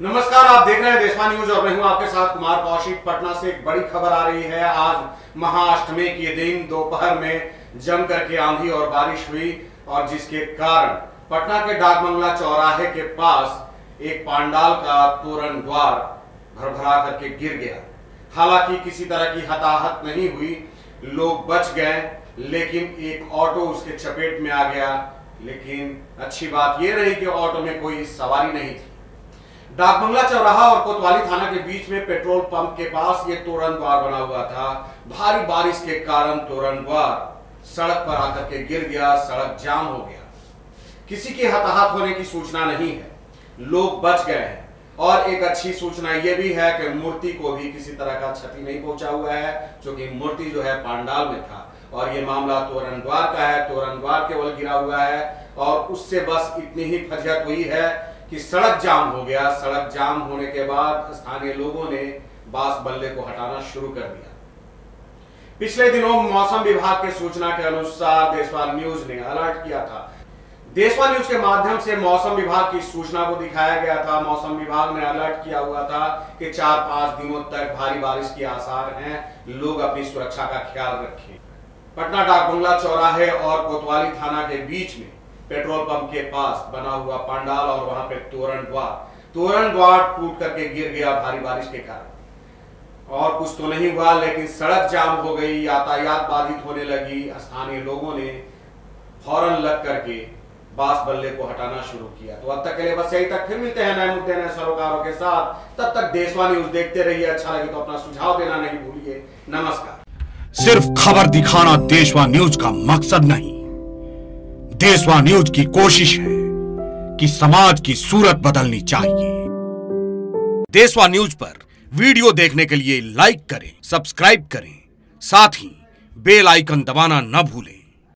नमस्कार, आप देख रहे हैं देशवा न्यूज़ और मैं हूँ आपके साथ कुमार कौशिक। पटना से एक बड़ी खबर आ रही है। आज महाअष्टमी के दिन, दोपहर में जम करके आंधी और बारिश हुई और जिसके कारण पटना के डाकबंगला चौराहे के पास एक पांडाल का तोरण द्वार भरभरा करके गिर गया। हालाँकि किसी तरह की हताहत नहीं हुई, लोग बच गए, लेकिन एक ऑटो उसके चपेट में आ गया। लेकिन अच्छी बात यह रही कि ऑटो में कोई सवारी नहीं थी। डाकबंगला चौराहा और कोतवाली थाना के बीच में पेट्रोल पंप के पास ये तोरण द्वार बना हुआ था। भारी बारिश के कारण तोरण द्वार सड़क पर आकर के गिर गया, सड़क जाम हो गया। किसी की हताहत होने की सूचना नहीं है। लोग बच गए हैं। और एक अच्छी सूचना यह भी है कि मूर्ति को भी किसी तरह का क्षति नहीं पहुँचा हुआ है क्योंकि मूर्ति जो है पांडाल में था। और ये मामला तोरण द्वार का है। तोरण द्वार केवल गिरा हुआ है और उससे बस इतनी ही फजहत हुई है कि सड़क जाम हो गया। सड़क जाम होने के बाद स्थानीय लोगों ने बास बल्ले को हटाना शुरू कर दिया। पिछले दिनों मौसम विभाग के सूचना के अनुसार देशवाल न्यूज़ ने अलर्ट किया था। देशवाल न्यूज़ के माध्यम से मौसम विभाग की सूचना को दिखाया गया था। मौसम विभाग ने अलर्ट किया हुआ था कि चार पाँच दिनों तक भारी बारिश के आसार हैं। लोग अपनी सुरक्षा का ख्याल रखें। पटना डाक बंगला चौराहे और कोतवाली थाना के बीच में पेट्रोल पंप के पास बना हुआ पंडाल और वहाँ पे तोरण द्वार तोरण द्वार टूट करके गिर गया भारी बारिश के कारण। और कुछ तो नहीं हुआ, लेकिन सड़क जाम हो गई, यातायात बाधित होने लगी। स्थानीय लोगों ने फ़ौरन लग करके बास बल्ले को हटाना शुरू किया। तो अब तक के लिए बस यही तक, फिर मिलते हैं नए मुद्दे, नए सरोकारों के साथ। तब तक देशवा न्यूज़ देखते रहिए अच्छा लगे तो अपना सुझाव देना नहीं भूलिए। नमस्कार। सिर्फ़ खबर दिखाना देशवा न्यूज़ का मकसद नहीं। देशवा न्यूज़ की कोशिश है कि समाज की सूरत बदलनी चाहिए। देशवा न्यूज़ पर वीडियो देखने के लिए लाइक करें, सब्सक्राइब करें। साथ ही बेल आइकन दबाना न भूलें।